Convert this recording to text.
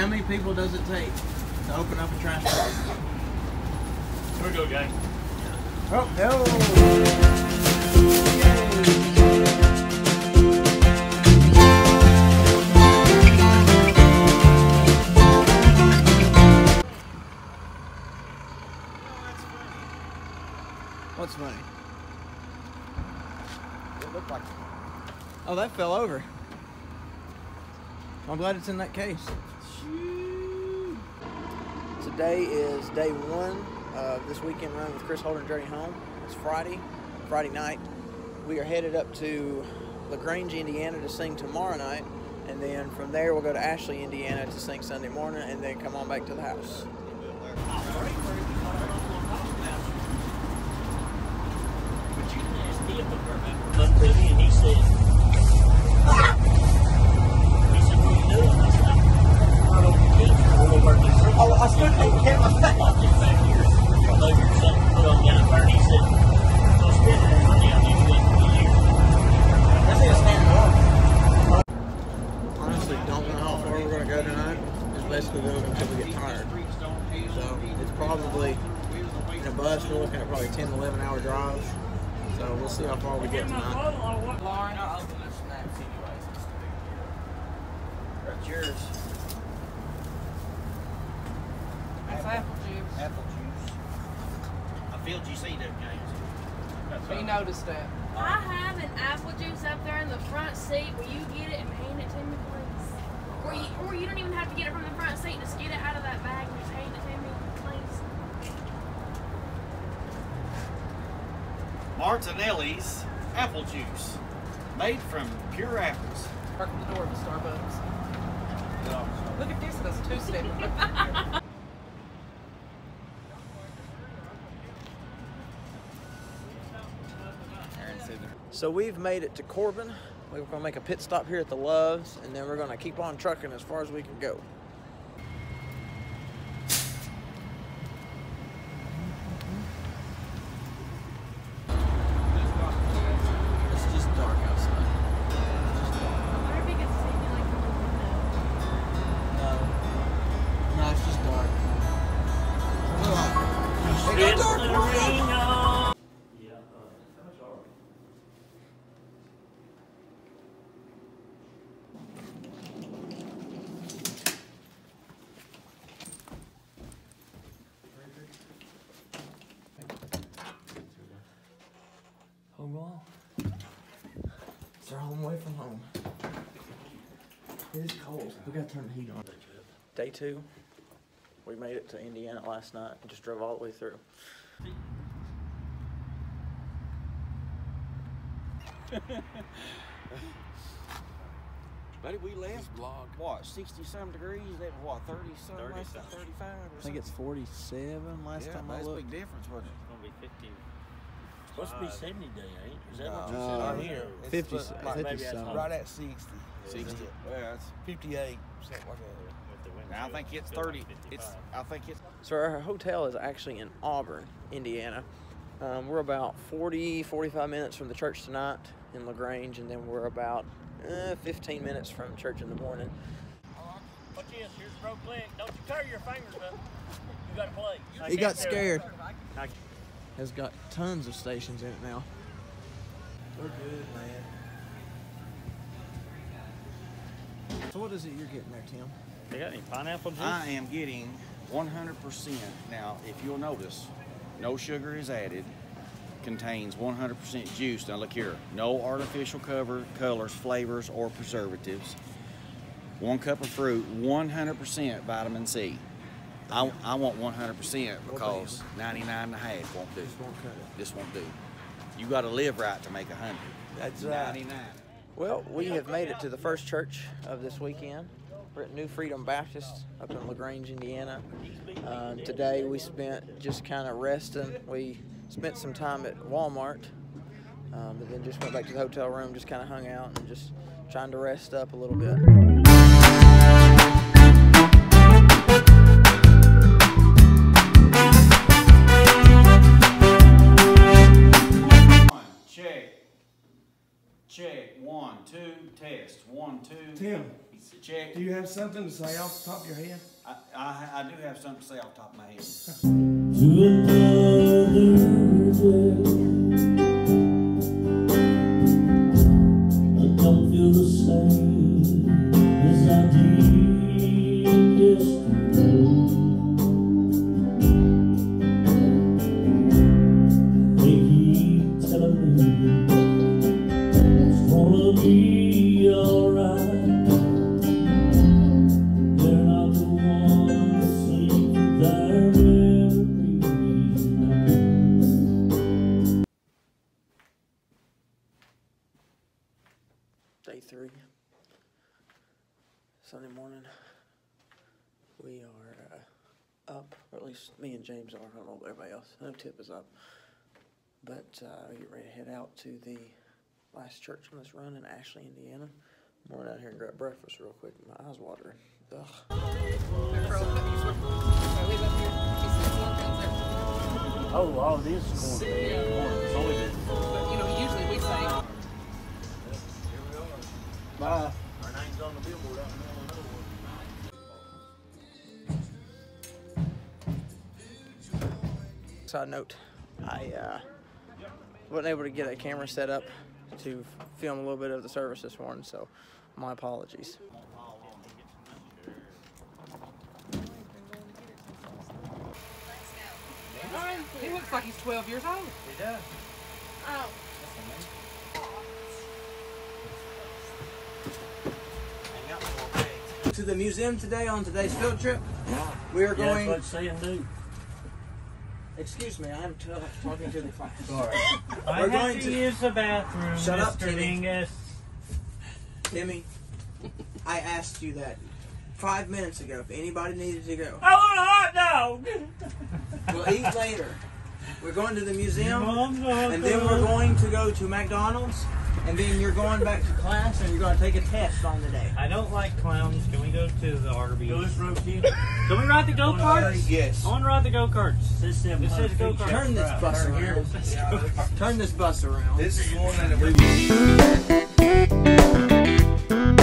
How many people does it take to open up a trash can? Here we go, gang. Oh, no! What's funny? It looked like Oh, that fell over. I'm glad it's in that case. Today is day one of this weekend run with Chris Holder and Journey Home. It's Friday, Friday night. We are headed up to LaGrange, Indiana to sing tomorrow night. And then from there, we'll go to Ashley, Indiana to sing Sunday morning and then come on back to the house. Looked to me and he said, he said, what are you doing? I said, I'm right over the key. I'm over working. Oh, I stood there and kept my back. I just back here. I know you're something put on down there. And he said, go spend that money. I need to for you. That's it, stand up. Honestly, don't know how far we're going to go tonight. Just basically going until we get tired. So it's probably in a bus. We're looking at probably 10, 11 hour drive. So we'll see how far we get tonight. Lauren, I'll open the snaps anyways. That's yours. That's apple juice. Apple juice. I feel you see that, James. We noticed that. Uh, I have an apple juice up there in the front seat. Will you get it and hand it to me, please? Or you, or you don't even have to get it from the front seat. Just get it out of that bag and just hand it to me, please. Martinelli's apple juice, made from pure apples. Park the door of the Starbucks. Look at this, that's two step. So we've made it to Corbin. We're going to make a pit stop here at the Loves, and then we're going to keep on trucking as far as we can go. It's our home away from home. It is cold. We gotta turn the heat on. Day two. We made it to Indiana last night and just drove all the way through. Buddy, we left. What, 60 some degrees? That what, 30 some? 30 last something. 35 or I think it's 47 last yeah, time I that's a looked. big difference, wasn't it? It's gonna be 50. Supposed to be 70 day, ain't it? Is that what you No. said? Uh, earlier? It's 50, like- like maybe 50 that's. Right at 60. 60. Yeah, it's, 58, something like that. With the wind I think it's 30. It's, I think it's So our hotel is actually in Auburn, Indiana. Um, we're about 40, 45 minutes from the church tonight in LaGrange, and then we're about uh, 15 minutes from church in the morning. Watch this. Here's a broke leg. Don't you tear your fingers up. You gotta play. I He got scared. Has got tons of stations in it now. We're good, man. So what is it you're getting there, Tim? They got any pineapple juice? I am getting 100%. Now, if you'll notice, no sugar is added. Contains 100% juice. Now look here, no artificial cover, colors, flavors, or preservatives. One cup of fruit, 100% vitamin C. I, I want 100% because 99 and a half won't do. This Won't cut it. This won't do. You got to live right to make hundred. That's right. 99. Well, we have made it to the first church of this weekend. We're at New Freedom Baptist up in LaGrange, Indiana. Um, today we spent just kind of resting. We spent some time at Walmart, um, but then just went back to the hotel room, just kind of hung out and just trying to rest up a little bit. Check. Check. One, two, test. One, two. Tim. Check. check. Do you have something to say off the top of your head? I, I, I do have something to say off the top of my head. to another day. I don't feel the same as I did yesterday. They keep telling me it's gonna be Day three. Sunday morning. We are uh, up, or at least me and James are. I don't know about everybody else. Know Tip is up. But uh, get ready to head out to the last church on this run in Ashley, Indiana. I'm going down here and grab breakfast real quick. My eyes watering. Ugh. My girl that used Side note, I uh, wasn't able to get a camera set up to film a little bit of the service this morning, so my apologies. he looks like he's 12 years old. He does. Oh. To the museum today on today's field trip. We are Yeah, that's going. what it's saying do. Excuse me, I am t- uh, talking to the class. I We're have going to, to- use the bathroom, Shut up, Mr. Timmy. Dingus. Timmy, I asked you that five minutes ago if anybody needed to go. I want a hot dog. We'll eat later. We're going to the museum, Mom's a hot and then we're going to go to McDonald's, and then you're going back to class and you're going to take a test on the day. I don't like clowns. Can we go to the Arby's? Go this road, kid. Can we ride the go karts? Yes. I want to ride the go karts. This says go karts. Turn this bus around. Turn this bus around. This is one that we.